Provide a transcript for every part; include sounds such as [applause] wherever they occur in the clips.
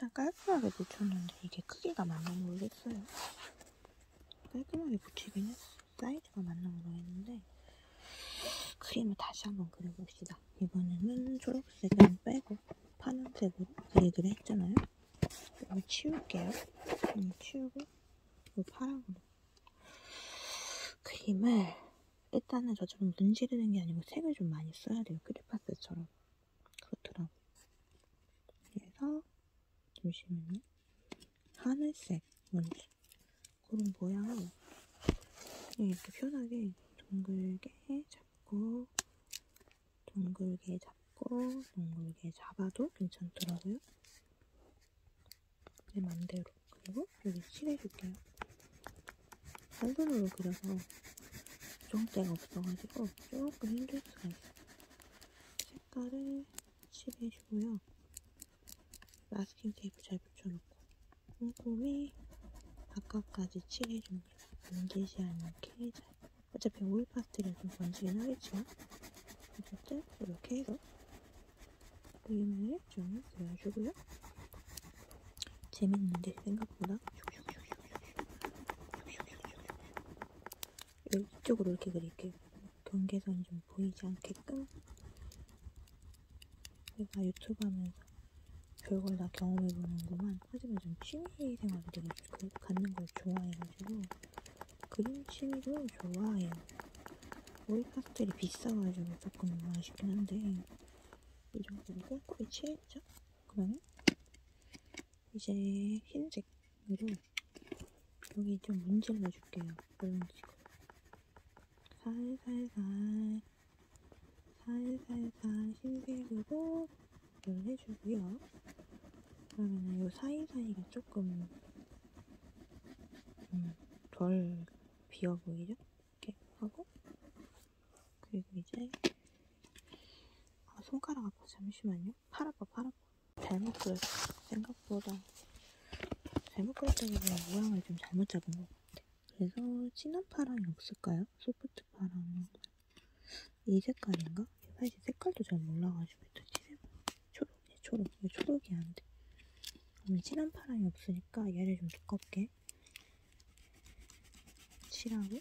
일단 깔끔하게 붙였는데 이게 크기가 맞나 모르겠어요. 깔끔하게 붙이긴 했어. 사이즈가 맞나 모르겠는데 그림을 다시 한번 그려봅시다. 이번에는 초록색은 빼고 파란색으로 그리기로 했잖아요. 이거 치울게요. 이 치우고 이 파랑으로 그림을 일단은 저처럼 문지르는 게 아니고 색을 좀 많이 써야 돼요. 크리파스처럼 그렇더라고. 그래서 잠시만요. 하늘색 먼저 그런 모양을 이렇게 편하게 둥글게 잡고 둥글게 잡고 둥글게 잡아도 괜찮더라고요. 내 맘대로. 그리고 여기 칠해줄게요. 한 손으로 그려서 종대가 없어가지고 조금 힘들 수가 있어요. 색깔을 칠해주고요. 마스킹 테이프 잘 붙여놓고 꼼꼼히 바깥까지 칠해줍니다. 번지지 않게 잘. 어차피 오일 파스텔은 좀 번지긴 하겠지만 어쨌든 이렇게 해서 그림을 좀 그려주고요. 재밌는데 생각보다 이쪽으로 이렇게 그릴게요. 경계선이 좀 보이지 않게끔 제가 유튜브 하면서 별걸 다 경험해보는구만 하지만 좀 취미 생활을 되게 그, 갖는 걸 좋아해가지고 그림 취미도 좋아해요. 오일 파스텔이 비싸가지고 조금 아쉽긴 한데 이 정도로 꼼꼼히 칠했죠? 그러면 이제 흰색으로 여기 좀 문질러 줄게요. 이런 식으로. 살살살 살살살 흰색으로 를 해주고요. 그러면은 요 사이사이가 조금 음, 덜 비어 보이죠? 이렇게 하고 그리고 이제 아, 손가락 아파 잠시만요. 팔 아파 팔 아파. 잘못 그렸어. 생각보다 잘못 그렸다기보다 모양을 좀 잘못 잡은 것 같아. 그래서 진한 파랑이 없을까요? 소프트 파랑 이 색깔인가? 사실 색깔도 잘 몰라가지고 일단. 초록. 이거 초록이 안 돼. 그럼 진한 파랑이 없으니까 얘를 좀 두껍게 칠하고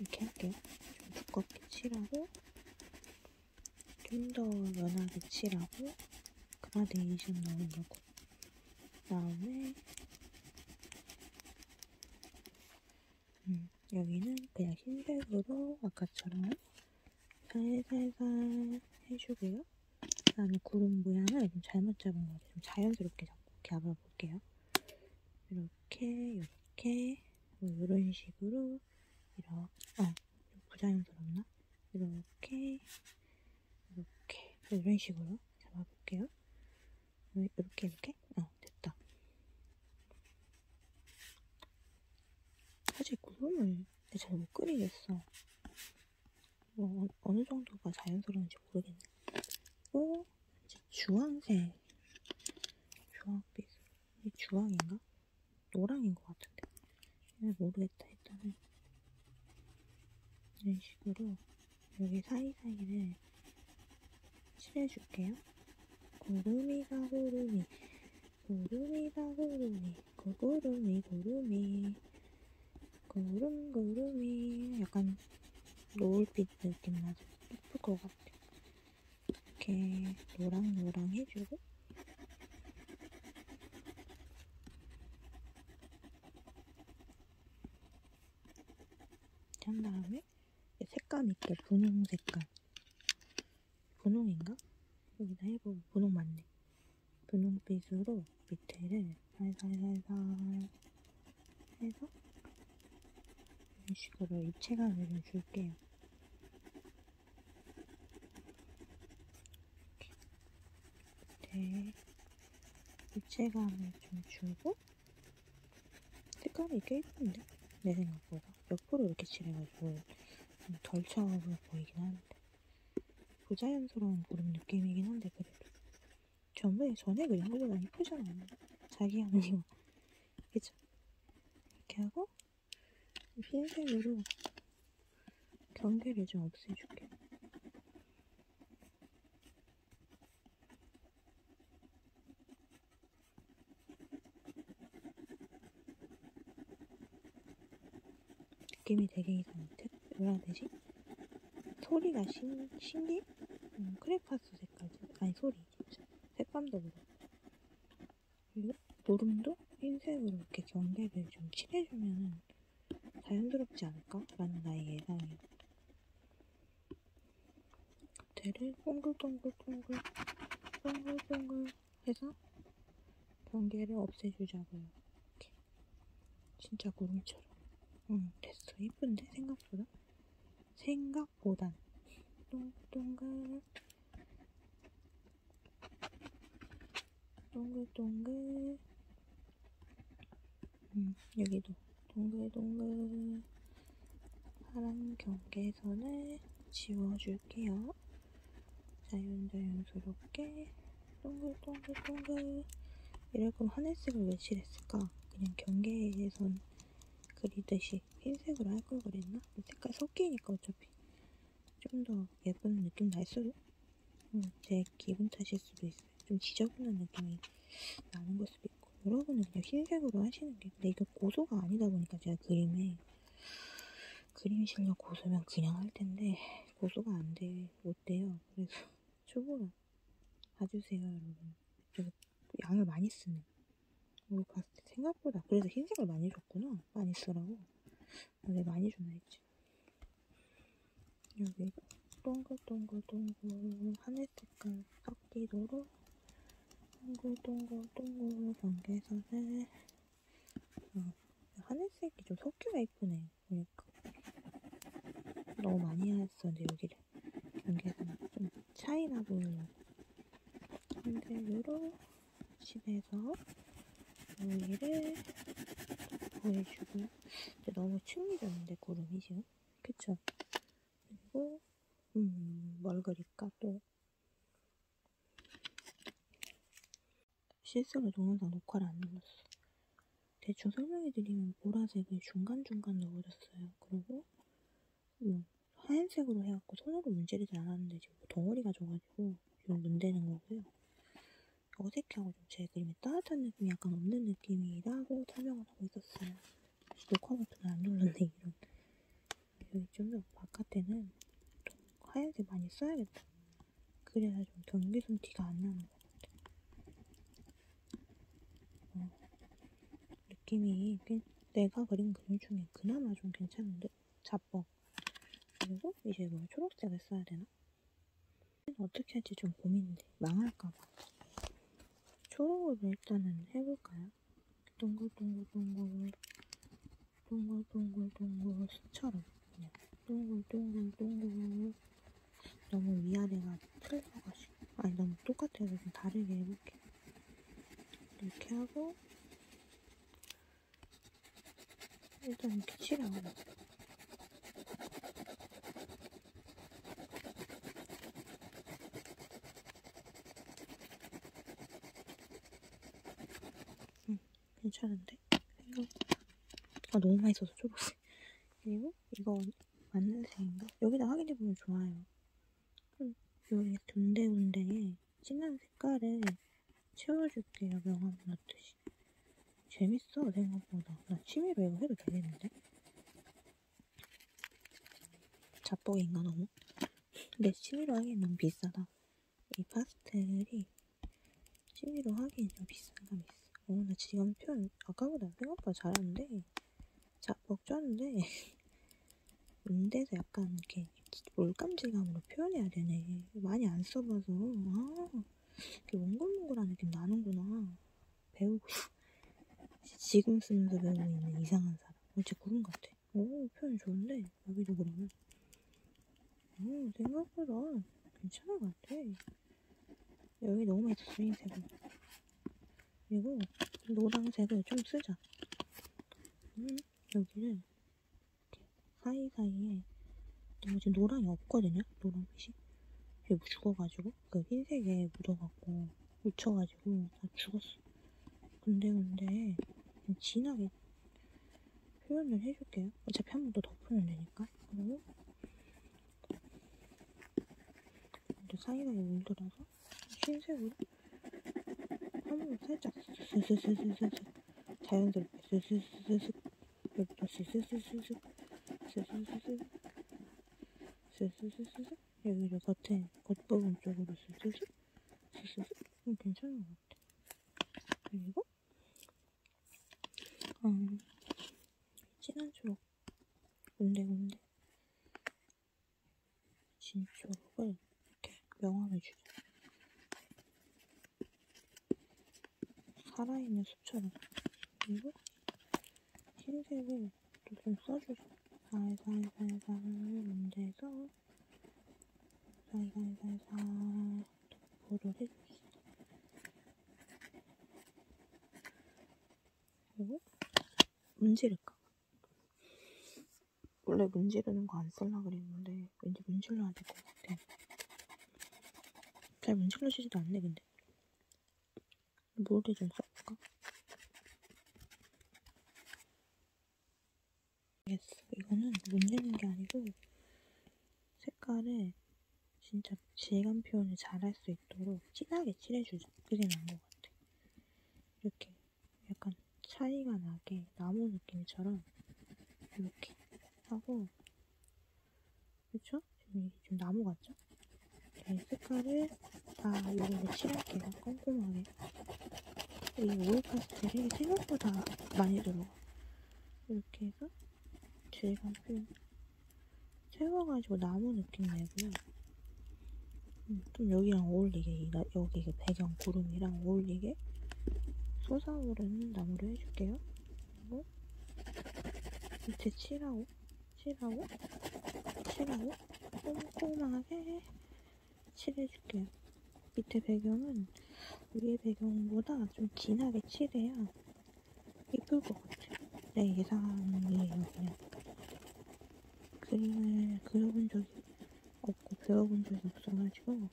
이렇게 할게요. 좀 두껍게 칠하고 좀 더 연하게 칠하고 그라데이션 넣으려고 그 다음에 음, 여기는 그냥 흰색으로 아까처럼 살살살 해주고요. 그 다음에 구름 모양을 좀 잘못 잡은 것 같아요. 좀 자연스럽게 잡고 잡아볼게요. 이렇게 이렇게 이런 식으로 이렇게 아 부자연스럽나? 이렇게 이렇게 이런 식으로 잡아볼게요. 이렇게 이렇게 어 됐다. 사실 구름을 잘 못 그리겠어. 뭐 어느 정도가 자연스러운지 모르겠네. 그리고 이제 주황색 주황빛 이 주황인가? 노랑인 것 같은데 모르겠다 일단은 이런 식으로 여기 사이사이를 칠해줄게요. 구름이다 구름이 구름이다 구름이 구구름이 구름이 구름 구름이 약간 노을빛 느낌 나죠? 예쁠 것 같아. 이렇게 노랑노랑 해주고 한 다음에 색감 있게 분홍 색깔 분홍인가? 여기다 해보고 분홍 맞네 분홍빛으로 밑에를 살살살살 해서 이런 식으로 입체감을 좀 줄게요 이렇게 입체감을 좀 주고 색감이 꽤 예쁜데? 내 생각보다. 옆으로 이렇게 칠해가지고 좀덜 차가워 보이긴 하는데. 부자연스러운 그런 느낌이긴 한데 그래도. 전에 전에 그린 거보다 이쁘잖아요. 자기 아니고 [laughs] 그쵸? 이렇게 하고 흰색으로 경계를 좀 없애줄게 느낌이 되게 이상해. 태- 뭐라 해야 되지? 소리가 신, 신기? 음, 크레파스 색깔이 아니 소리 색감도 그렇고 노름도 흰색으로 이렇게 경계를 좀 칠해주면 자연스럽지 않을까? 라는 나의 예상이에요. 겉에를 동글동글동글 동글동글 해서 경계를 없애주자고요. 진짜 구름처럼. 응, 됐어. 이쁜데? 생각보다? 생각보단. 동글동글. 동글동글. 음, 여기도. 동글동글. 파란 경계선을 지워줄게요. 자연자연스럽게. 동글동글동글. 이럴 거면 하늘색을 왜 칠했을까? 그냥 경계선 그리듯이 흰색으로 할 걸 그랬나? 색깔 섞이니까 어차피 좀 더 예쁜 느낌 날 수도? 음, 제 기분 탓일 수도 있어요. 좀 지저분한 느낌이 나는 걸 수도 있고 여러분은 그냥 흰색으로 하시는 게 근데 이거 고소가 아니다 보니까 제가 그림에 그림 실력 고소면 그냥 할 텐데 고소가 안 돼, 못 돼요. 그래서 [laughs] 초보라 봐주세요 여러분. 제가 양을 많이 쓰네. 때 생각보다 그래서 흰색을 많이 줬구나. 많이 쓰라고. 원래 많이 주나 했지. 여기 동글동글동글 하늘 색깔 섞이도록 동글동글동글 경계선을 어, 하늘색이 좀 섞여야 이쁘네. 그러니까 너무 많이 했었는데 여기를 경계선 좀 차이나 보이려고. 근데 요런 집에서 여기를 보여주고요. 근데 너무 층리졌는데 구름이 지금 그쵸? 그리고 음, 뭘 그릴까 또 실수로 동영상 녹화를 안 눌렀어. 대충 설명해드리면 보라색을 중간중간 넣어줬어요. 그리고 뭐 하얀색으로 해갖고 손으로 문지르지 않았는데 지금 뭐 덩어리가 져가지고 지금 문대는 거고요. 어색하고 좀제 그림에 따뜻한 느낌이 약간 없는 느낌이라고 설명을 하고 있었어요. 녹화 버튼을 안 눌렀네 이런. 여기 좀더 바깥에는 좀 하얀색 많이 써야겠다. 그래야 좀 경계선 티가 안 나는 것 같아. 어, 느낌이 꽤- 내가 그린 그림 중에 그나마 좀 괜찮은데 자뻑. 그리고 이제 뭐 초록색을 써야 되나? 어떻게 할지 좀 고민돼. 망할까봐. 초록으로 일단은 해볼까요? 동글동글동글 동글동글동글 수처럼. 그냥 동글동글동글. 너무 위아래가 틀려가지고. 아니 너무 똑같아서 좀 다르게 해볼게 이렇게 하고 일단 이렇게 칠하고 응 괜찮은데? 이거 아 너무 맛있어서 초록색 그리고 이거 맞는 색인가? 여기다 확인해보면 좋아요 음, 여기 군데군데에 진한 색깔을 채워줄게요 명암 넣듯이 재밌어 생각보다 나 취미로 이거 해도 되겠는데? 자뻑인가 너무? 근데 취미로 하기엔 너무 비싸다 이 파스텔이 취미로 하기엔 좀 비싼 감이 있어 어, 나 지금 표현 아까보다 생각보다 잘하는데? 자뻑 쪘는데? 문대에서 약간 이렇게 몰감질감으로 표현해야 되네. 많이 안 써봐서. 아 이렇게 몽글몽글한 느낌 나는구나. 배우고 지금 쓰면서 배우고 있는 이상한 사람. 어째 그런 것 같아. 오 표현 좋은데? 여기도 그러면. 오 생각보다 괜찮은 것 같아. 여기 너무 많이 썼어 흰색을 그리고 노란색을 좀 쓰자. 음, 여기를 사이사이에 지금 노랑이 없거든요. 노란빛이. 이게 죽어가지고 그 흰색에 묻어갖고 묻혀가지고 다 죽었어. 근데 근데 좀 진하게 표현을 해줄게요. 어차피 한 번 더 덮으면 되니까. 그리고 이제 사이사이에 물들어서 흰색으로 한번 살짝 스스스스스 자연스럽게 스스스스 여기도 스스스스스 스스스스 스스스스 여기를 겉에 겉부분 쪽으로 스스스 스스스 음, 괜찮은 것 같아 그리고 음, 진한 초록 군데군데 진초록을 이렇게 명암을 주자 살아있는 숲처럼 그리고 흰색을 또 좀 써주자 살살살살 문제에서 살살살살 도포를 해주자 그리고 문지를까 원래 문지르는 거 안 쓸라 그랬는데 왠지 문질러야 될 것 같아 잘 문질러지지도 않네 근데 뭐를 좀써볼까? 알겠어. 이거는 문지르는 게 아니고 색깔을 진짜 질감 표현을 잘 할 수 있도록 진하게 칠해주자. 그게 나은 것 같아. 이렇게 약간 차이가 나게 나무 느낌처럼 이렇게 하고 그쵸? 지금 좀 나무 같죠? 이 색깔을 다 이걸로 칠할게요. 꼼꼼하게. 이 오일 파스텔이 생각보다 많이 들어가. 이렇게 해서 질감 표현 채워가지고 나무 느낌 내고요. 음, 좀 여기랑 어울리게 여기 그 배경 구름이랑 어울리게 솟아오르는 나무를 해줄게요. 그리고 밑에 칠하고 칠하고 칠하고 꼼꼼하게 칠해줄게요. 밑에 배경은 위에 배경보다 좀 진하게 칠해야 이쁠 것 같아요. 내 예상이에요, 그냥. 그림을 그려본 적이 없고 배워본 적이 없어가지고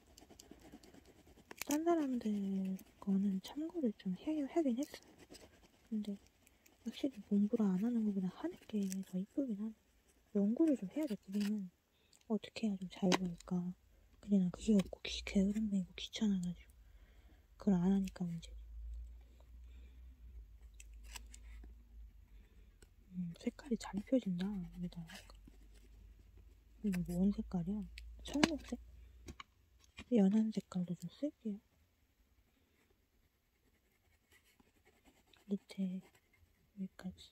딴 사람들 거는 참고를 좀 해, 하긴 했어요. 근데 확실히 공부를 안 하는 것보다 하는 게 더 이쁘긴 하네. 연구를 좀 해야 돼, 그림은. 어떻게 해야 좀 잘 보일까. 근데 난 그게 없고 귀, 게으름 내고 귀찮아가지고 그걸 안 하니까 문제지. 음, 색깔이 잘 펴진다. 여기다 이거 뭔 색깔이야? 청록색? 연한 색깔도 좀 쓸게요. 밑에 여기까지.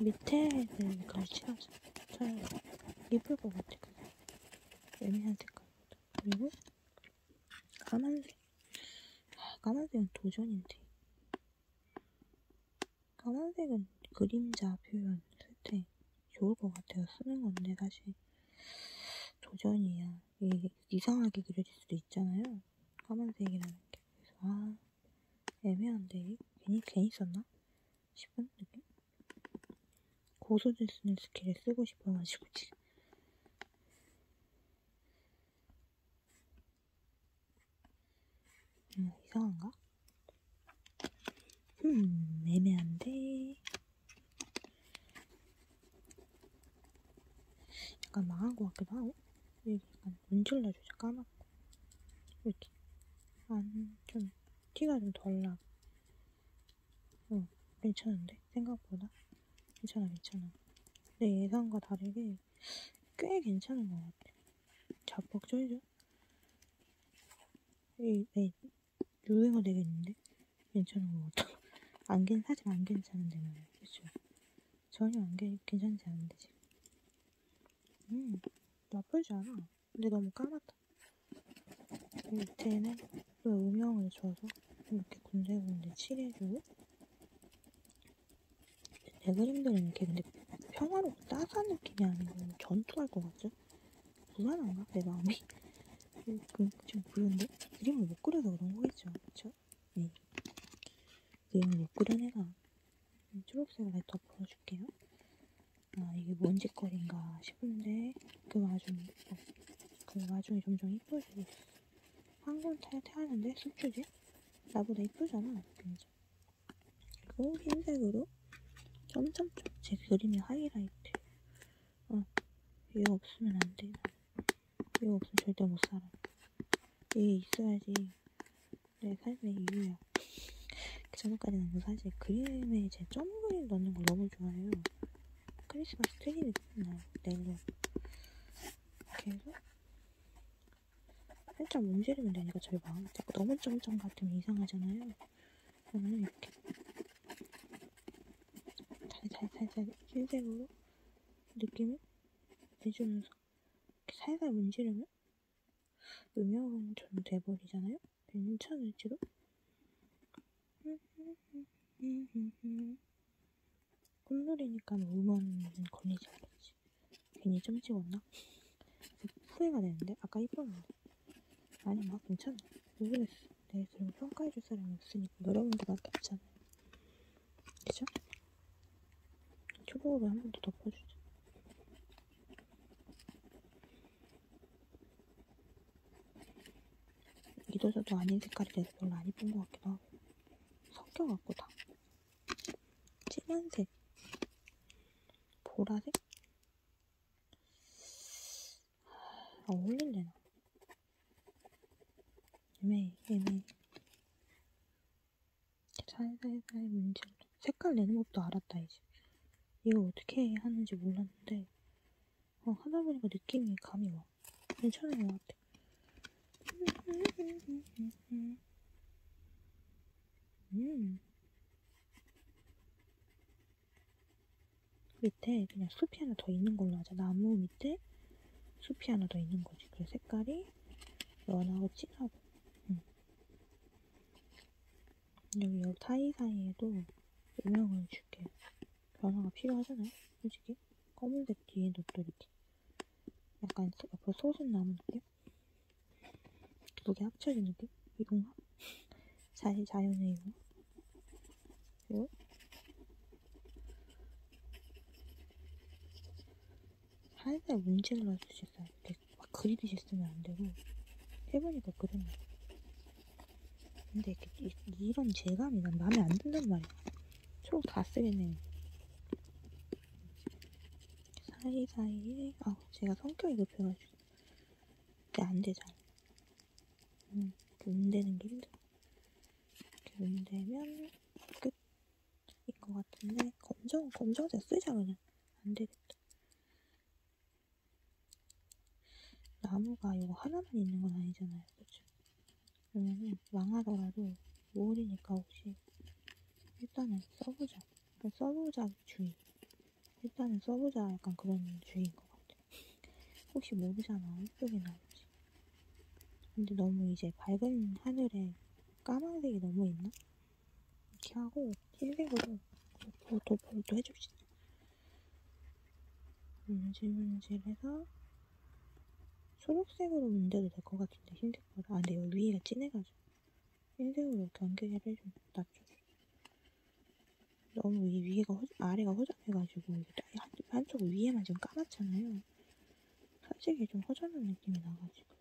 밑에는 그걸 칠하자. 차라리 예쁠 것 같아. 그게. 애매한 색깔보다. 그리고 까만색. 아, 까만색은 도전인데. 까만색은 그림자 표현 쓸 때 좋을 것 같아요. 쓰는 건데 사실 도전이야. 이게 이상하게 그려질 수도 있잖아요. 까만색이라는 게. 그래서 아 애매한데 괜히 괜히 썼나 싶은 느낌. 고소들 쓰는 스킬을 쓰고 싶어가지고 지금. 음, 이상한가? 음, 애매한데. 약간 망한 것 같기도 하고. 여기 약간 문질러주자, 까맣고. 이렇게. 안, 좀, 티가 좀 덜 나. 어, 괜찮은데? 생각보다. 괜찮아, 괜찮아. 내 예상과 다르게 꽤 괜찮은 것 같아. 자뻑 쩔죠? 이, 이, 유행어 되겠는데? 괜찮은 것 같아. [laughs] 안, 괜, 사실 안 괜찮은데 말이야. 그쵸? 전혀 안 괜, 괜찮지 않은데, 지금. 음, 나쁘지 않아. 근데 너무 까맣다. 밑에는 또 음영을 줘서 이렇게 군데군데 칠해주고 내 그림들은 이렇게 근데 평화롭고 따스한 느낌이 아니고 전투할 것 같죠? 불안한가? 내 마음이? 그, 좀 그런데? 그림을 못 그려서 그런 거겠죠? 그쵸? 네. 그림을 못 그린 애가 초록색을 다 덮어줄게요. 아, 이게 뭔 짓거리인가 싶은데 그 와중에 어, 그 와중에 점점 이뻐지고 있어. 황금 탈퇴하는데 숲주지? 나보다 이쁘잖아. 그죠? 그리고 흰색으로 점점점 제 그림의 하이라이트. 어, 이거 없으면 안 돼. 필요 없어 절대 못 살아 이게 있어야지 내 삶의 이유야 그 전까지는 뭐 사실 그림에 제 점은 그림 넣는 걸 너무 좋아해요 크리스마스 트리 느낌 나요 넬로 계속 살짝 문지르면 되니까 저희 마음 자꾸 너무 쫑쫑 같으면 이상하잖아요 그러면 이렇게 살살살살 흰색으로 느낌을 내주면서 살살 문지르면 음영처럼 돼버리잖아요. 괜찮을지도? 꽃놀이니까 음원 걸리지 않겠지. 괜히 점 찍었나? 후회가 되는데? 아까 이뻤는데. 아니, 막 괜찮아. 모르겠어. 내 그런 평가해줄 사람이 없으니까 여러분들밖에 없잖아요. 그죠? 초록으로 한 번 더 덮어주자. 이도저도 아닌 색깔이 돼서 별로 안 이쁜 것 같기도 하고. 섞여갖고 다. 진한색. 보라색? 아, 어울릴래나? 애매해, 애매해. 살살살 문질러. 색깔 내는 법도 알았다, 이제. 이거 어떻게 하는지 몰랐는데, 어, 하다 보니까 느낌이 감이 와. 괜찮은 것 같아. 음. 밑에 그냥 숲이 하나 더 있는 걸로 하자. 나무 밑에 숲이 하나 더 있는 거지. 그 색깔이 연하고 진하고. 음. 여기 옆 사이사이에도 음영을 줄게. 변화가 필요하잖아요. 솔직히. 검은색 뒤에도 또 이렇게 약간 옆으로 솟은 나무 느낌? 두 개 합쳐진 느낌? 이건가? 자연, 자연의 이거. 그리고 살살 문질러 주셨어요. 이렇게 막 그리듯이 쓰면 안 되고 해보니까 그랬네. 근데 이렇게 이, 이런 재감이 난 마음에 안 든단 말이야. 초록 다 쓰겠네. 사이사이에 아 제가 성격이 급해가지고 이게 안 되잖아. 음, 문대는 게 힘들어. 이렇게 문대면 끝인 것 같은데 검정 검정색 쓰자 그냥 안 되겠다. 나무가 이거 하나만 있는 건 아니잖아요, 그렇죠? 그러면은 망하더라도 모르니까 혹시 일단은 써보자. 그러니까 써보자 주의. 일단은 써보자 약간 그런 주의인 것 같아. 혹시 모르잖아, 이쪽에 나올지. 근데 너무 이제 밝은 하늘에 까만색이 너무 있나? 이렇게 하고 흰색으로 도포를 또 해줍시다. 문질문질해서 초록색으로 문대도 될 것 같은데 흰색보다. 아 근데 여기 위가 진해가지고. 흰색으로 경계를 좀 낮춰줘 너무 이 위가 허, 아래가 허전해가지고 한, 한쪽 위에만 지금 까맣잖아요. 솔직히 좀 허전한 느낌이 나가지고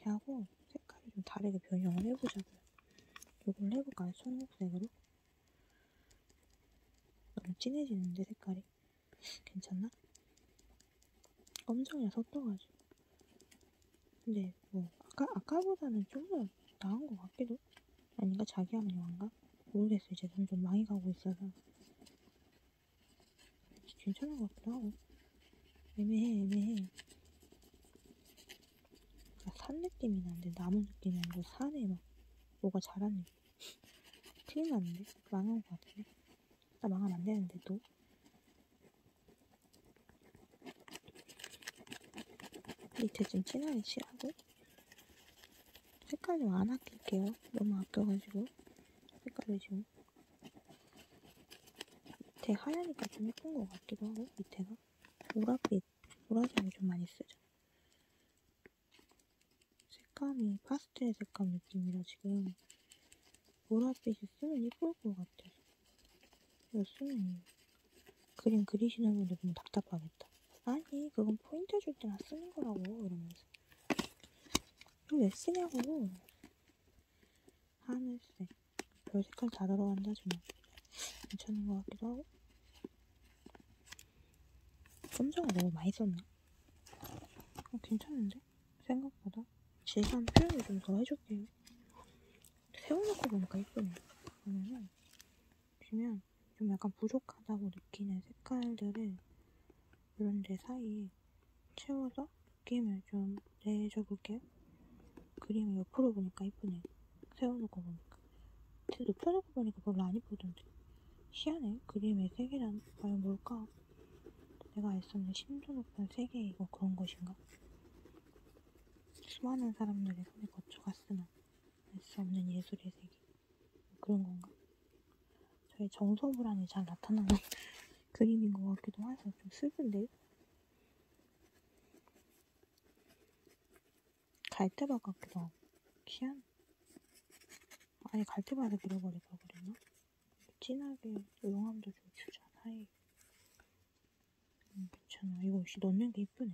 이렇게 하고 색깔을 좀 다르게 변형을 해보자고요. 이걸 해볼까요? 청록색으로? 너무 진해지는데 색깔이? 괜찮나? 검정이랑 섞여가지고. 근데 뭐 아까 아까보다는 좀 더 나은 것 같기도? 아닌가? 자기 합리화인가? 모르겠어 이제 점점 많이 가고 있어서. 괜찮은 것 같기도 하고. 애매해 애매해. 아, 산 느낌이 나는데 나무 느낌이 아니고 산에 막 뭐가 자라네 [laughs] 큰일 났는데? 망한 것 같은데? 나 망하면 안 되는데 또? 밑에 좀 진하게 칠하고? 색깔 좀 안 아낄게요. 너무 아껴가지고. 색깔을 지금 밑에 하얘니까 좀 예쁜 것 같기도 하고 밑에가. 보랏빛 보라색을 좀 많이 쓰죠. 색감이 파스텔 색감 느낌이라 지금 보랏빛이 쓰면 예쁠 것 같아서. 이거 쓰면 그림 그리시는 분들 보면 답답하겠다. 아니 그건 포인트 줄 때나 쓰는 거라고 이러면서. 이거 왜 쓰냐고. 하늘색. 별 색깔 다 들어간다지 뭐 괜찮은 것 같기도 하고. 검정을 너무 많이 썼나? 어, 괜찮은데? 생각보다 질감 표현을 좀 더 해줄게요 세워놓고 보니까 예쁘네 그러면은 보시면 좀 약간 부족하다고 느끼는 색깔들을 이런 데 사이에 채워서 느낌을 좀 내줘 볼게요. 그림을 옆으로 보니까 이쁘네. 세워놓고 보니까. 높여놓고 보니까 별로 안 이쁘던데. 희한해. 그림의 색이란 과연 뭘까? 내가 애썼는 심도 높은 세계 이거 그런 것인가? 수많은 사람들의 손에 거쳐갔으나 알 수 없는 예술의 세계. 그런 건가? 저의 정서 불안이 잘 나타나는 [laughs] 그림인 것 같기도 해서 좀 슬픈데요? 갈대밭 같기도 하고 희한 아예 갈대밭을 그려버릴까 그랬나? 진하게 용암도 좀 주자 사이 음, 괜찮아 이거 역시 넣는 게 이쁘네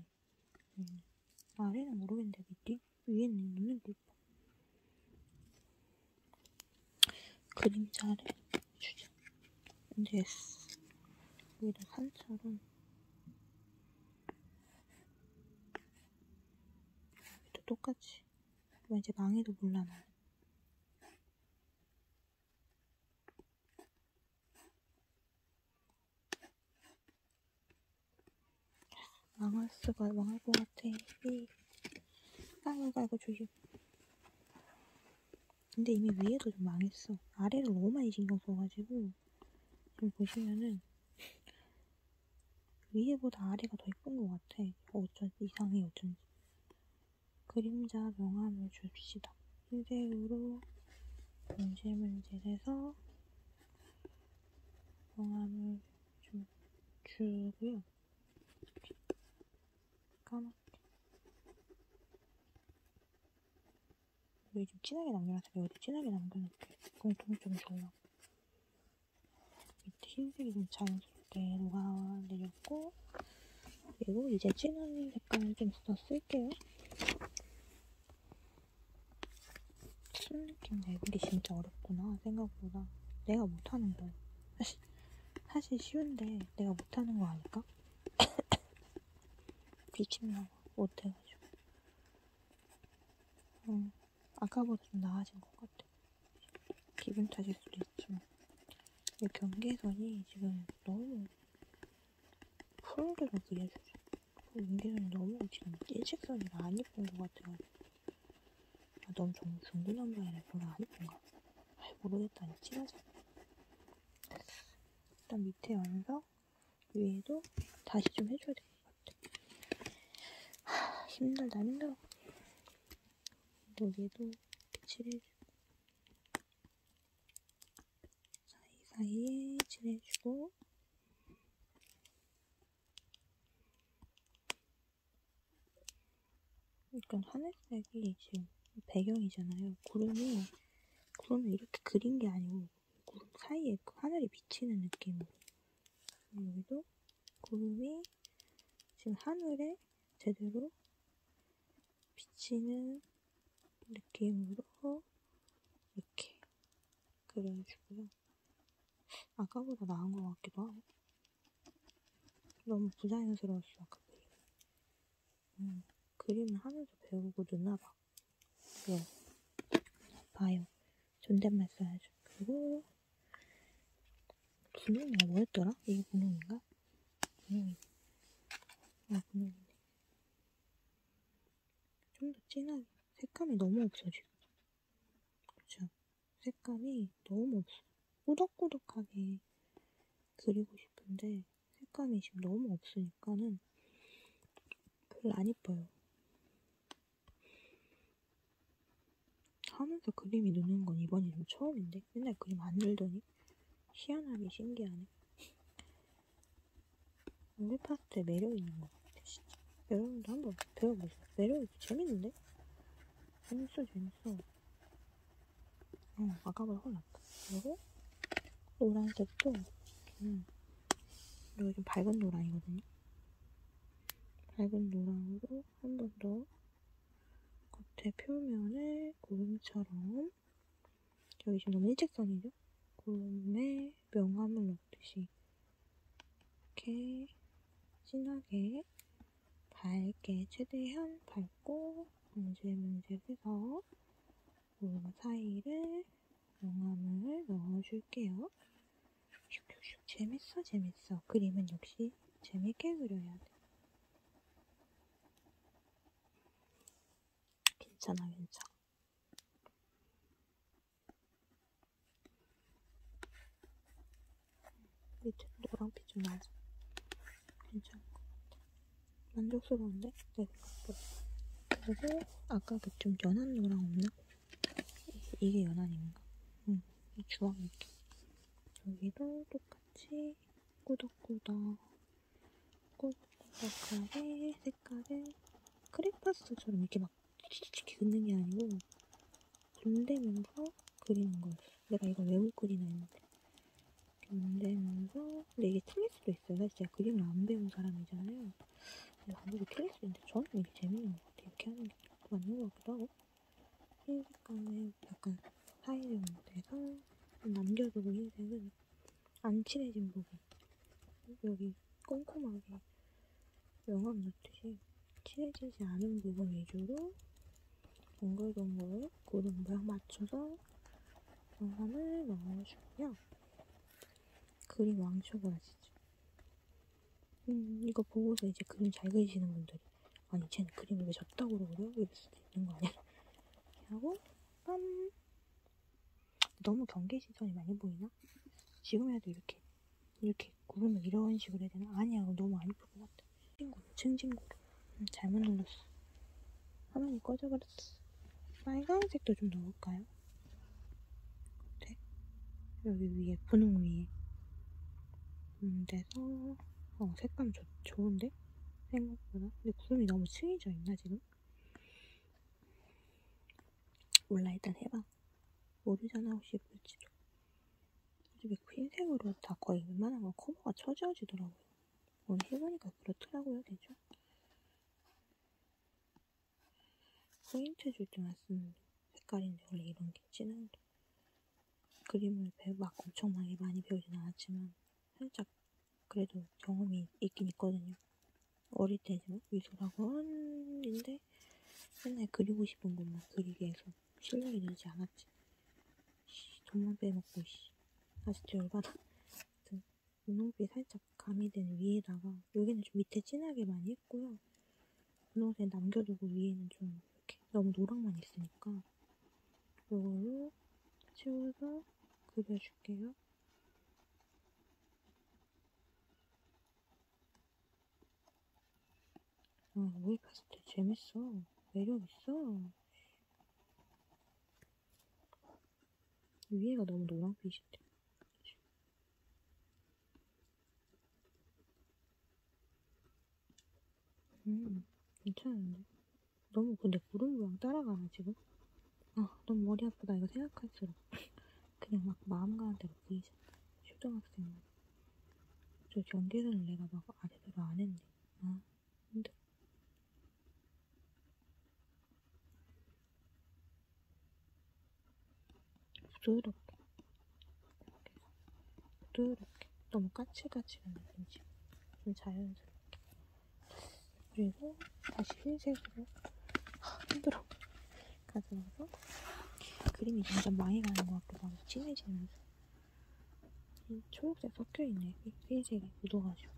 음. 아래는 모르겠는데 밑에 위에는 이뻐 그림자를 주자. 이제 여기다 산처럼. 여기도 똑같이. 뭐 이제 망해도 몰라 나 망할 수가 망할 것 같아. 이 아이고 아이고 조심. 근데 이미 위에도 좀 망했어. 아래를 너무 많이 신경 써가지고 지금 보시면은 위에보다 아래가 더 예쁜 것 같아. 어쩐 이상해 어쩐지. 그림자 명암을 줍시다. 흰색으로 문제 문제에서 명암을 좀 주고요 까맣게 여기 좀 진하게 남겨놨어. 여기 진하게 남겨놓을게. 공통점 주려고. 밑에 흰색이 좀 자연스럽게 녹아내렸고 그리고 이제 진한 색깔을 좀 더 쓸게요. 쓴 느낌 게 진짜 어렵구나 생각보다. 내가 못하는 거야 사실, 사실 쉬운데 내가 못하는 거 아닐까? 비침나고 못해가지고 음, 아까보다 좀 나아진 것 같아 기분 탓일 수도 있지만 이 경계선이 지금 너무 푸르르 그려주죠 경계선이 너무 지금 일직선이라 안 예쁜 것 같아가지고 아, 너무 좀 중구난방이라 별로 안 예쁜가? 아 모르겠다. 칠하자. 일단 밑에 완성, 위에도 다시 좀 해줘야. 하, 힘들다, 힘들어. 여기도 칠해주고, 사이사이에 칠해주고, 약간 하늘색이 지금 배경이잖아요. 구름이 구름을 이렇게 그린 게 아니고 구름 사이에 하늘이 비치는 느낌으로 여기도 구름이 지금 하늘에 제대로 비치는 느낌으로 이렇게 그려주고요. 아까보다 나은 것 같기도 하고 너무 부자연스러웠어 아까 그림. 음, 그림을 하면서 배우고 느나봐. 네. 봐요. 존댓말 써야죠. 그리고 분홍이가 뭐였더라? 이게 분홍인가? 분홍이. 아 분홍이네. 좀더 진하게. 색감이 너무 없어 지금. 그쵸? 색감이 너무 없어. 꾸덕꾸덕하게 그리고 싶은데 색감이 지금 너무 없으니까는 별로 안 이뻐요. 하면서 그림이 느는 건 이번이 좀 처음인데 맨날 그림 안 늘더니 희한하게 신기하네. [laughs] 오일 파스텔 매력 있는 것 같아. 여러분도 한번 배워보세요. 매력이 재밌는데? 재밌어 재밌어. 어 아까보다 훨 낫다. 그리고 노란색도 음, 이거 좀 밝은 노랑이거든요. 밝은 노랑으로 한 번 더 겉에 표면을 구름처럼 여기 지금 너무 일직선이죠? 구름에 명암을 넣듯이 이렇게 진하게 밝게 최대한 밝고 문질문질해서 구름 사이를 명암을 넣어줄게요. 재밌어, 재밌어. 그림은 역시 재밌게 그려야 돼. 괜찮아, 괜찮아. 밑에 노랑빛 좀 같아. 만족스러운데? 내 생각보다. 그리고 아까 그 좀 연한 노랑 없나? 이게 연한인가? 응, 이 주황 느낌. 여기도 똑같이 꾸덕꾸덕 꾸덕꾸덕하게 색깔을 크레파스처럼 이렇게 막 치치치 긋는 게 아니고 군대면서 그리는 거였어. 내가 이걸 왜 못 그리나 했는데 군대면서 근데 이게 틀릴 수도 있어요. 사실 제가 그림을 안 배운 사람이잖아요. 근데 수 있는데 저는 이게 재밌는 것 같아요. 이렇게 하는 게 맞는 것 같기도 하고 흰 색감을 약간 사이를 못해서 남겨두고 흰색은 안 칠해진 부분 여기 꼼꼼하게 명암 넣듯이 칠해지지 않은 부분 위주로 동글동글 구름 모양 맞춰서 명암을 넣어주고요. 그림 왕초보라 진짜. 음, 이거 보고서 이제 그림 잘 그리시는 분들이 아니 쟤는 그림을 왜 저따구로 그려? 이럴 수도 있는 거 아니야? [laughs] 하고 빰 너무 경계 시선이 많이 보이나? 지금 해도 이렇게 이렇게 구르면 이런 식으로 해야 되나? 아니야 너무 안 예쁠 것 같아 친구 층진구로 음, 잘못 눌렀어 화면이 꺼져버렸어 빨간색도 좀 넣을까요? 네? 여기 위에 분홍 위에 음, 돼서 어 색감 좋, 좋은데? 생각보다? 근데 구름이 너무 층이져 있나 지금? 몰라 일단 해봐. 모르잖아 혹시 예쁠지도. 요즘에 흰색으로 다 거의 웬만한 건 커버가 처지어지더라고요. 오늘 해보니까 그렇더라고요 대충. 포인트 줄 때만 쓰는 색깔인데 원래 이런 게 진한 게. 그림을 배, 막 엄청나게 많이 배우진 않았지만 살짝 그래도 경험이 있긴 있거든요 어릴 때지만 미술학원인데 맨날 그리고 싶은 것만 그리게 해서 실력이 늘지 않았지. 씨, 돈만 빼먹고 씨. 아직도 열받아. 아무튼 분홍빛 살짝 가미된 위에다가 여기는 좀 밑에 진하게 많이 했고요. 분홍색 남겨두고 위에는 좀 이렇게 너무 노랑만 있으니까 이걸로 채워서 그려줄게요. 아, 오일 파스텔 재밌어. 매력 있어. 위에가 너무 노랑빛인데. 음, 괜찮은데. 너무 근데 구름 모양 따라가나 지금? 아, 너무 머리 아프다 이거 생각할수록 [laughs] 그냥 막 마음 가는 대로 그리자. 초등학생만. 저 전개선을 내가 막 아래로 안 했네. 아, 힘들어. 부드럽게. 부드럽게. 너무 까칠까칠한 느낌이지. 좀 자연스럽게. 그리고 다시 흰색으로 하, 힘들어 가져와서 그림이 점점 많이 가는 것 같기도 하고 진해지면서. 이 초록색 섞여있네 흰색이 묻어가지고.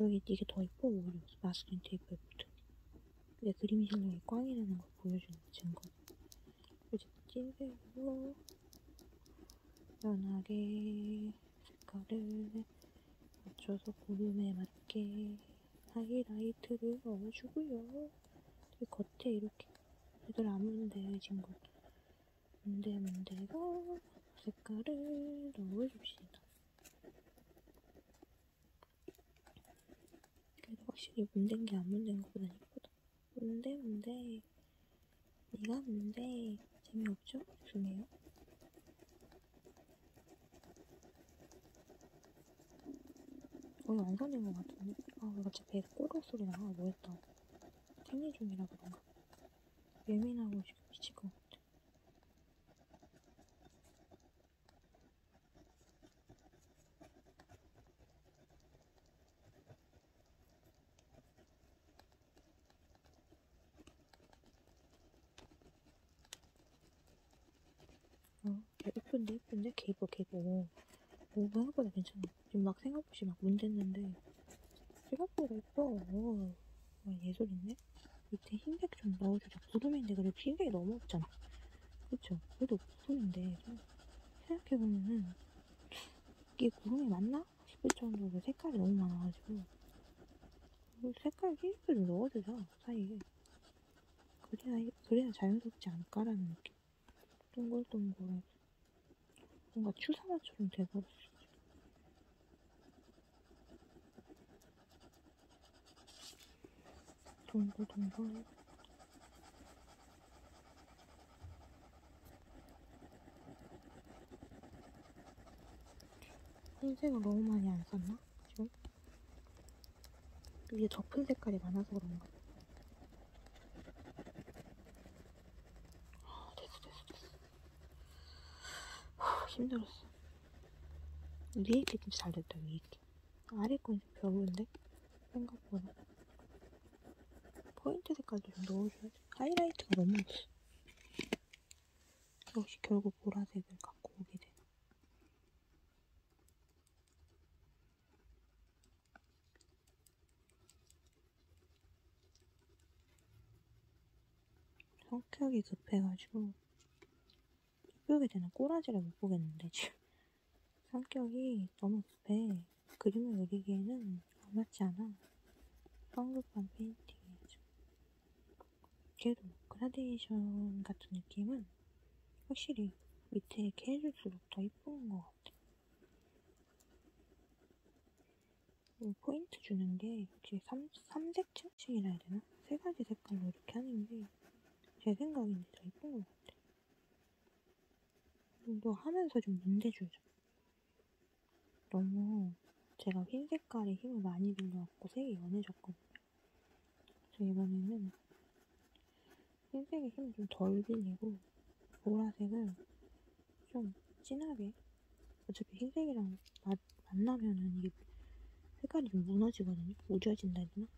여기 이게 더 예뻐 보여 마스킹 테이프에 붙은 내 그림 실력이 꽝이라는 걸 보여주는 증거. 이제 찐색으로 연하게 색깔을 맞춰서 구름에 맞게 하이라이트를 넣어주고요. 겉에 이렇게 얘들 안 문대해진 것 문대 문대로 색깔을 넣어줍시다. 그래도 확실히 문댄 게 안 문댄 것보다 문대 문대 네가 문대 재미없죠? 죄송해요. 거의 완성된 것 같은데? 아, 왜 갑자기 배에서 꼬르륵 소리 나가? 뭐였다. 생리 중이라 그런가? 예민하고 지금 것 같아. 어, 예쁜데 예쁜데 개이뻐 개이뻐 오 생각보다 괜찮아. 지금 막 생각없이 막 문댔는데 생각보다 예뻐. 오 와, 예술인데 밑에 흰색 좀 넣어주자. 구름인데 그래도 흰색이 너무 없잖아. 그쵸? 그래도 구름인데 생각해보면은 이게 구름이 맞나? 싶을 정도로 색깔이 너무 많아가지고. 색깔 흰색을 좀 넣어주자 사이에. 그래야 그래야 자연스럽지 않을까라는 느낌. 동글동글해서 뭔가 추상화처럼 돼버렸어. 동글 동글. 흰색을 너무 많이 안 썼나? 지금? 위에 덮은 색깔이 많아서 그런가? 아, 됐어, 됐어, 됐어. 후, 힘들었어. 위에 게 진짜 잘 됐다, 위에 게. 아래 건 별로인데? 생각보다. 포인트 색깔도 좀 넣어줘야지. 하이라이트가 너무 없어. 역시 결국 보라색을 갖고 오게 되네. 성격이 급해가지고 이쁘게 되는 꼬라지를 못 보겠는데 지금. [laughs] 성격이 너무 급해. 그림을 그리기에는 안 맞지 않아. 성급한 페인팅이죠. 그래도 그라데이션 같은 느낌은 확실히 밑에 이렇게 해줄수록 더 이쁜 것 같아. 포인트 주는 게 삼, 삼색 층층이라 해야 되나? 세 가지 색깔로 이렇게 하는 게 제 생각에는 더 이쁜 것 같아. 또 하면서 좀 문대주죠. 너무 제가 흰 색깔에 힘을 많이 빌려갖고 색이 연해졌거든요. 그래서 이번에는 흰색에 힘을 좀 덜 빌리고 보라색을 좀 진하게 어차피 흰색이랑 마, 만나면은 이게 색깔이 좀 무너지거든요. 우져진다 해야 되나?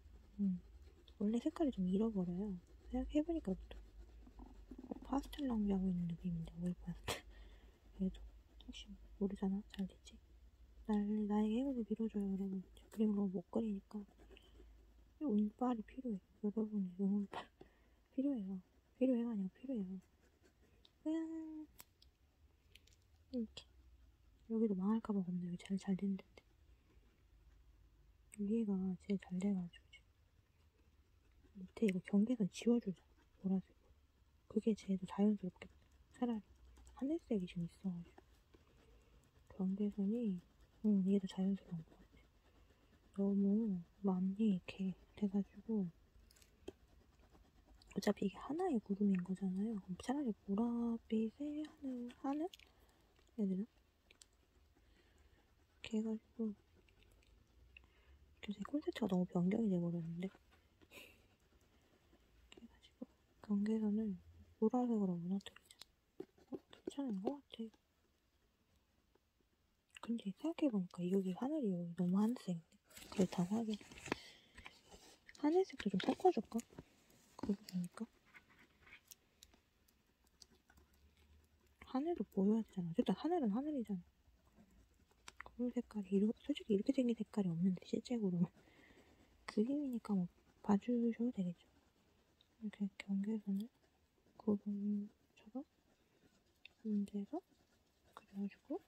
음. 원래 색깔을 좀 잃어버려요. 생각해보니까 또 파스텔 낭비하고 있는 느낌인데 오일 파스텔 그래도 혹시 모르잖아? 잘 됐지? 날, 나에게 행운을 빌어줘요. 여러분 그림을 너무 못 그리니까 운빨이 필요해. 여러분의 응원빨. 필요해요. 필요해가 아니라 필요해요. 그냥 이렇게. 여기도 망할까봐 겁나 여기 제일 잘 됐는데 위에가 제일 잘 돼가지고 밑에 이거 경계선 지워주자. 보라색. 그게 제일 자연스럽겠다. 차라리 하늘색이 좀 있어가지고. 경계선이, 응, 이게 더 자연스러운 것 같아. 너무 많이 이렇게 돼가지고. 어차피 이게 하나의 구름인 거잖아요. 차라리 보라빛의 하늘, 하늘? 되나? 이렇게 해가지고. 요새 콘셉트가 너무 변경이 돼버렸는데. 이렇게 해가지고, 경계선을 보라색으로 무너뜨리자. 어, 괜찮은 것 같아. 근데 생각해보니까 여기 하늘이 너무 하늘색인데. 그렇다고 하긴. 하늘색도 좀 섞어줄까? 그러고 보니까. 하늘도 보여야 되잖아. 어쨌든 하늘은 하늘이잖아. 그런 색깔이, 이러, 솔직히 이렇게 생긴 색깔이 없는데, 실제로는. [laughs] 그림이니까 뭐, 봐주셔도 되겠죠. 이렇게 경계선을 구분처럼 문제서 그려주고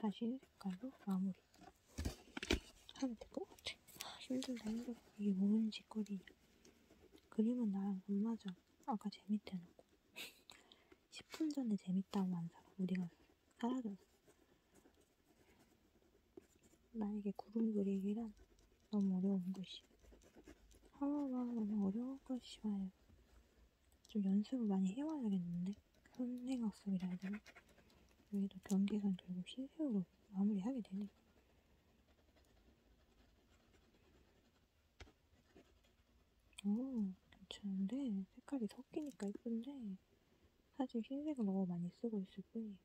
다시 색깔로 마무리 하면 될것 같아. 아, 힘들다 힘들어. 이게 뭔 짓거리냐. 그림은 나랑 안 맞아. 아까 재밌대 놓고 [laughs] 10분 전에 재밌다고 한 사람 갔어? 사라졌어. 나에게 구름 그리기란 너무 어려운 것이. 하와와 너무 어려운 것이 와요. 좀 연습을 많이 해와야겠는데 선행학습이라 해야 되나? 여기도 경계선 결국 흰색으로 마무리하게 되네. 오, 괜찮은데 색깔이 섞이니까 예쁜데 사실 흰색을 너무 많이 쓰고 있을 뿐이에요.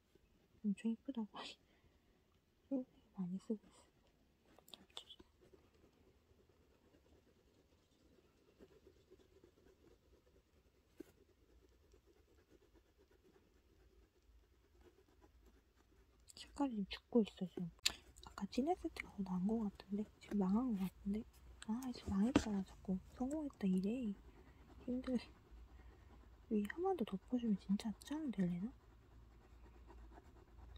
엄청 예쁘다고 하니 [laughs] 흰색 많이 쓰고 있어. 색깔이 좀 죽고 있어 지금. 아까 진했을 때가 더 나은 것 같은데 지금 망한 것 같은데. 아 지금 망했다 자꾸 성공했다 이래. 힘들게. 위 한번 더 덮어주면 진짜 짱 될래나?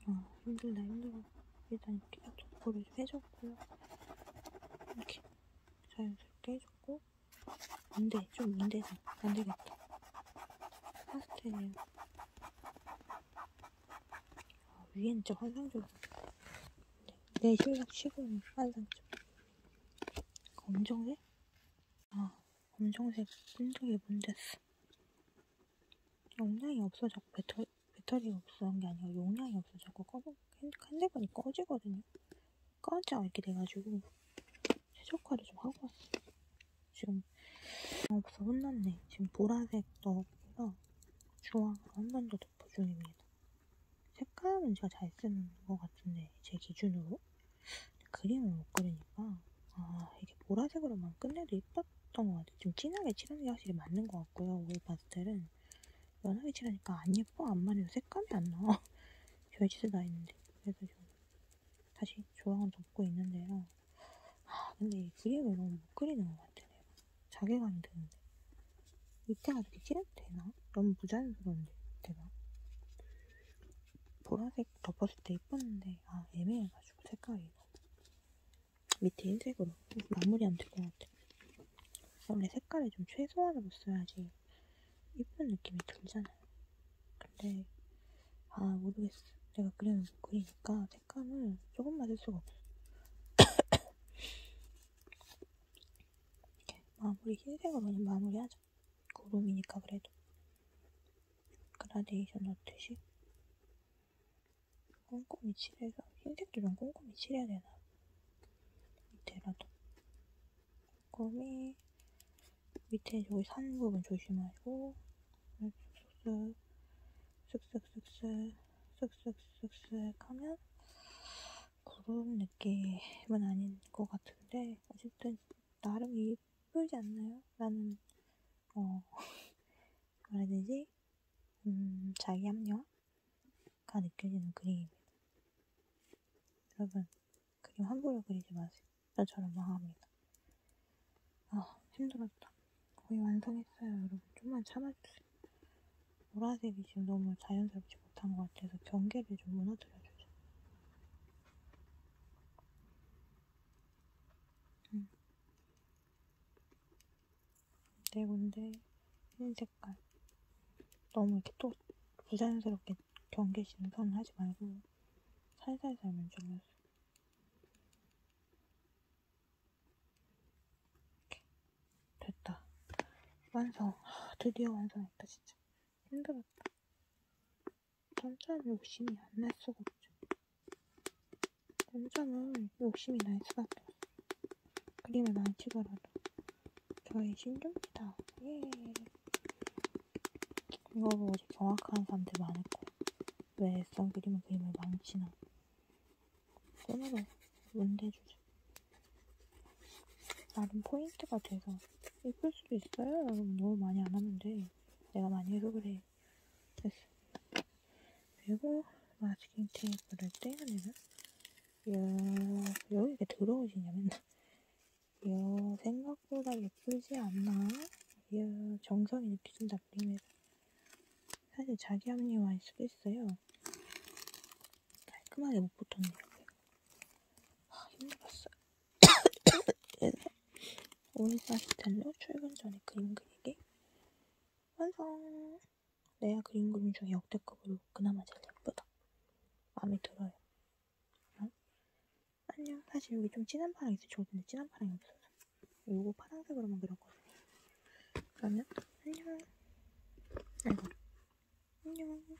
아 힘들다 힘들어. 일단 이렇게 덮어를 좀 해줬고 이렇게 자연스럽게 해줬고 안돼 좀 인대서 안되겠다. 파스텔이에요. 아, 위에는 진짜 환상적이야. 내 실력 치고는 환상적. 검정색? 아, 검정색 끈적이 문제있어. 용량이 없어 자꾸 배터, 배터리가 없어한 게 아니라 용량이 없어 자꾸 꺼, 핸드폰이 꺼지거든요. 꺼져 이렇게 돼가지고 최적화를 좀 하고 왔어. 지금 없어 혼났네. 지금 보라색 넣었고요. 주황으로 한 번 더 덮어 중입니다. 색감은 제가 잘 쓰는 것 같은데 제 기준으로 그림을 못 그리니까 아 이게 보라색으로만 끝내도 예뻤던 것 같아요. 확실히 맞는 것 같고요. 오일 파스텔은 연하게 칠하니까 안 예뻐 안 말해도 색감이 안 나와. 별짓을 다 했는데 그래서 좀 다시 조항은 덮고 있는데요. 아 근데 이 그림을 너무 못 그리는 것 같아요. 자괴감이 드는데 밑에가 이렇게 칠해도 되나? 너무 부자연스러운데 밑에가 보라색 덮었을 때 예뻤는데 아 애매해가지고 색깔이 밑에 흰색으로 마무리하면 될 것 같아. 원래 색깔을 좀 최소한으로 써야지 예쁜 느낌이 들잖아요. 근데 아 모르겠어. 내가 못 그리니까 색감을 조금만 쓸 수가 없어. 이렇게 마무리 흰색으로 그냥 마무리하자. 구름이니까 그래도 그라데이션 넣듯이 꼼꼼히 칠해서 흰색도 좀 꼼꼼히 칠해야 되나 밑에라도 꼼꼼히 밑에 여기 산 부분 조심하고 쓱쓱쓱 쓱쓱쓱쓱 쓱쓱쓱쓱 하면 구름 느낌은 아닌 것 같은데 어쨌든 나름 이쁘지 않나요? 나는 어 뭐라 해야 되지? 음 자기 합리화가 느껴지는 그림입니다. 여러분 그림 함부로 그리지 마세요. 저처럼 망합니다. 아 힘들었다. 거의 완성했어요 여러분. 좀만 참아주세요. 보라색이 지금 너무 자연스럽지 못한 것 같아서 경계를 좀 무너뜨려주죠. 음. 네 군데 흰 색깔 너무 이렇게 또 부자연스럽게 경계시는 선을 하지 말고 살살살 문질러서 이렇게 됐다 완성. 드디어 완성했다 진짜. 힘들었다. 점점 욕심이 안 날 수가 없죠. 점점은 욕심이 날 수밖에 없어 그림을 많이 치더라도. 저의 신경이다. 예. 이거 이제 경악하는 사람들 많을 거야 왜 선그림은 그림을 망치나. 손으로 문대주죠. 나름 포인트가 돼서 예쁠 수도 있어요. 너무 많이 안 하는데 내가 많이 해서 그래 됐어. 그리고 마스킹 테이프를 떼어내면 이야 여기 이렇게 더러워지냐면 이야 생각보다 예쁘지 않나? 이야 정성이 느껴진다 그림에서 사실 자기 합리화일 수도 있어요. 깔끔하게 못 붙었네요 아, 힘들었어 오일 파스텔로 출근 전에 그림 그리기? 완성! 내가 그린 그림 중에 역대급으로 그나마 제일 예쁘다. 마음에 들어요. 어? 안녕. 사실 여기 좀 진한 파랑 있어 좋은데 진한 파랑이 없어서. 이거 파란색으로만 그렸거든요. 그러면 안녕. 아이고 안녕